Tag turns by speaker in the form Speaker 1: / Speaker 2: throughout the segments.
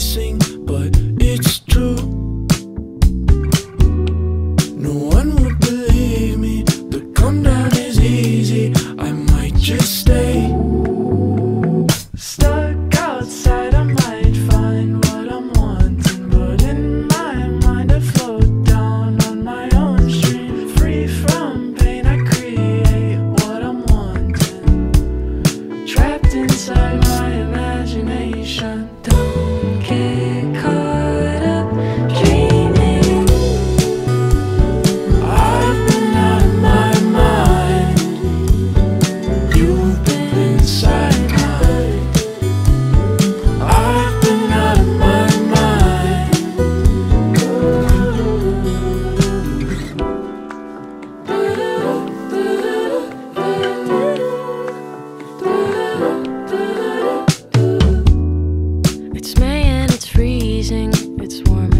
Speaker 1: sing it's warm.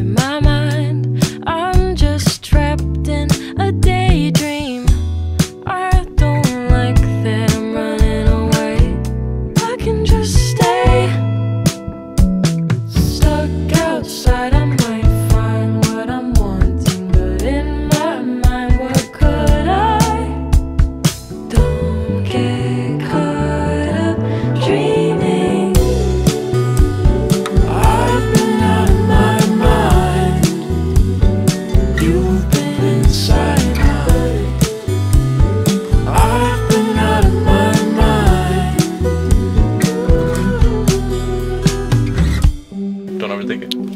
Speaker 1: Don't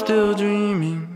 Speaker 2: still dreaming.